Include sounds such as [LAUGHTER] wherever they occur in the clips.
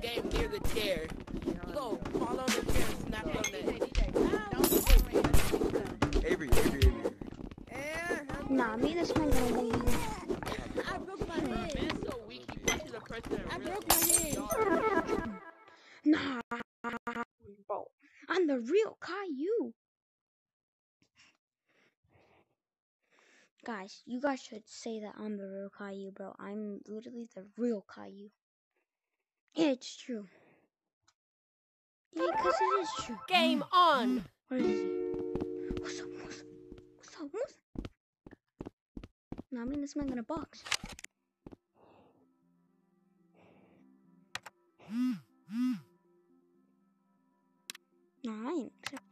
game near the chair? Go fall on the chair and snap your neck. Avery, Avery, Avery. Nah, me and this man gonna win. I broke my head. Man, so weak, he punches a person I broke my head. Nah, bro. I'm the real Caillou. Guys, you guys should say that I'm the real Caillou, bro. I'm literally the real Caillou. Yeah, it's true. Yeah, because it is true. Game on! Mm, Where is he? What's up, what's up? What's up, what's up? Nah, I mean, this man gonna box. Hmm, hmm. Nah, I ain't accepting.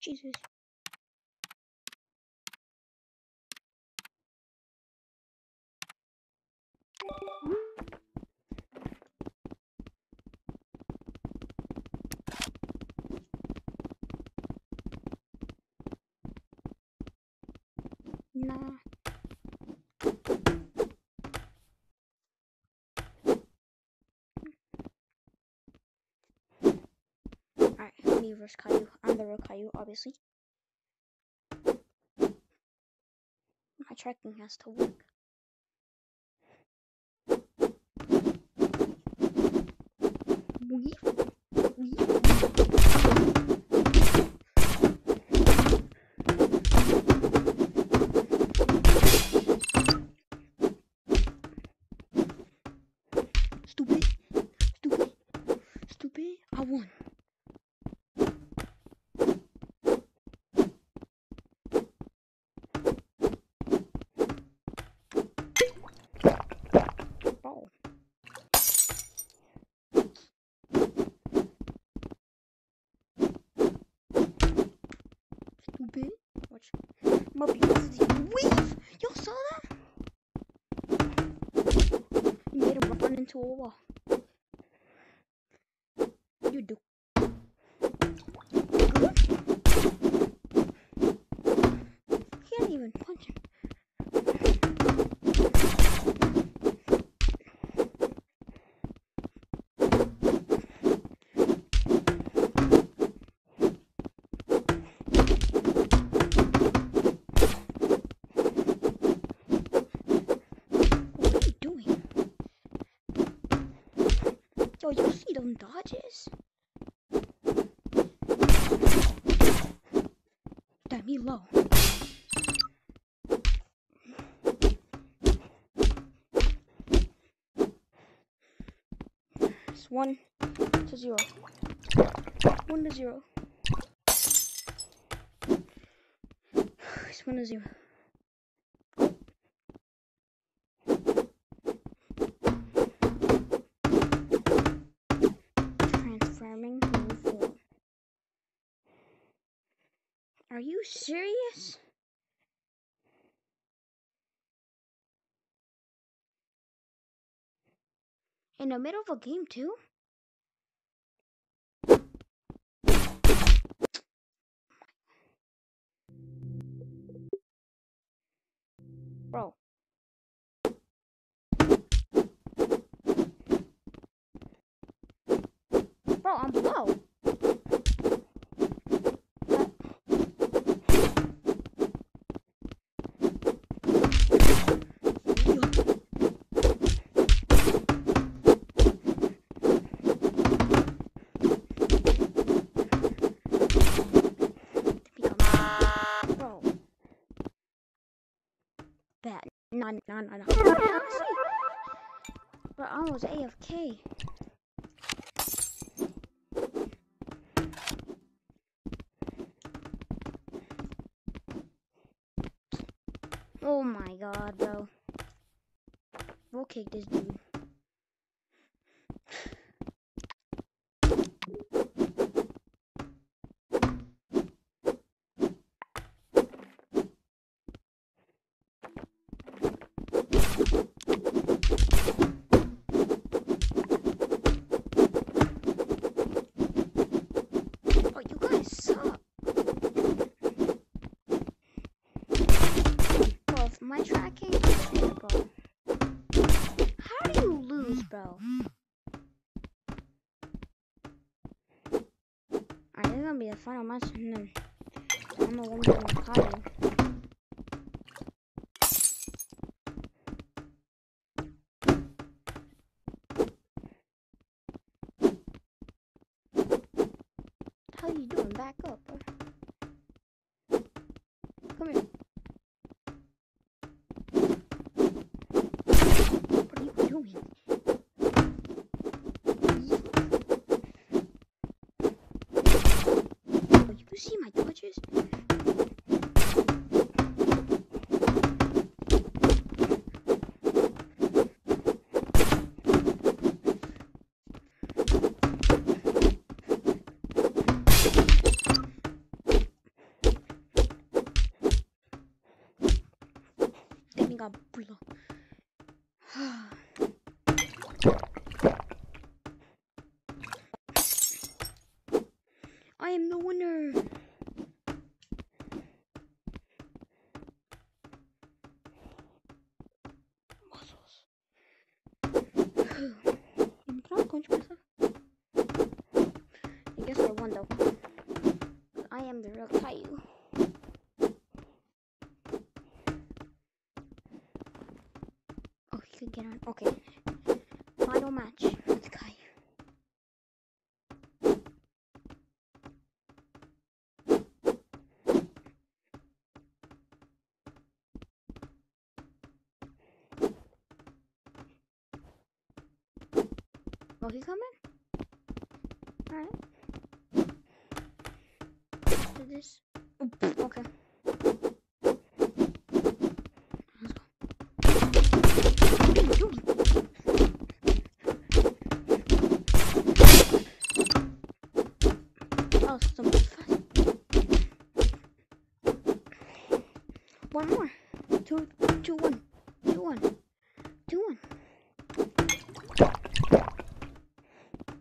Jesus. Nah. Alright, me versus Caillou. I'm the real Caillou, obviously. My tracking has to work. Stupid. Stupid. Stupid. I won. My beans weave. Y'all saw that? You made him run into a wall. You do. Damn, he low. It's one to zero. One to zero. [SIGHS] It's one to zero. Are you serious? In the middle of a game, too? Oh, Was AFK. Oh my god, bro. We'll kick this dude. Is gonna be the final match, and then I'm gonna win On. Okay. Final match with Kai. Oh, he coming? Alright. One more. Two, two, one. Two, one. Two, one.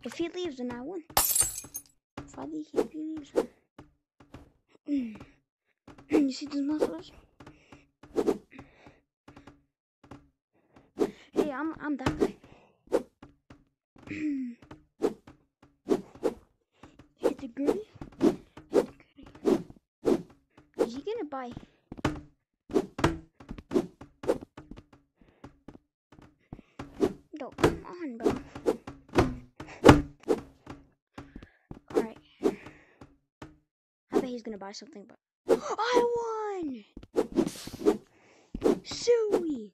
If he leaves, then I win. If I leave, he leaves. [CLEARS THROAT] you see these muscles? Hey, I'm I'm that guy. [CLEARS THROAT] Hit the griddy. Is he gonna buy? Yo, come Alright. I bet he's gonna buy something, but [GASPS] I won! Suey!